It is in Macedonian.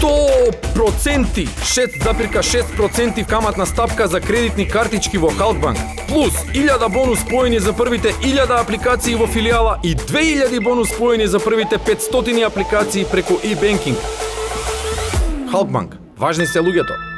100%, 6,6% каматна стапка за кредитни картички во Халкбанк, плюс 1000 бонус поени за првите 1000 апликации во филијала и 2000 бонус поени за првите 500 апликации преку e-banking. Халкбанк, важни се луѓето.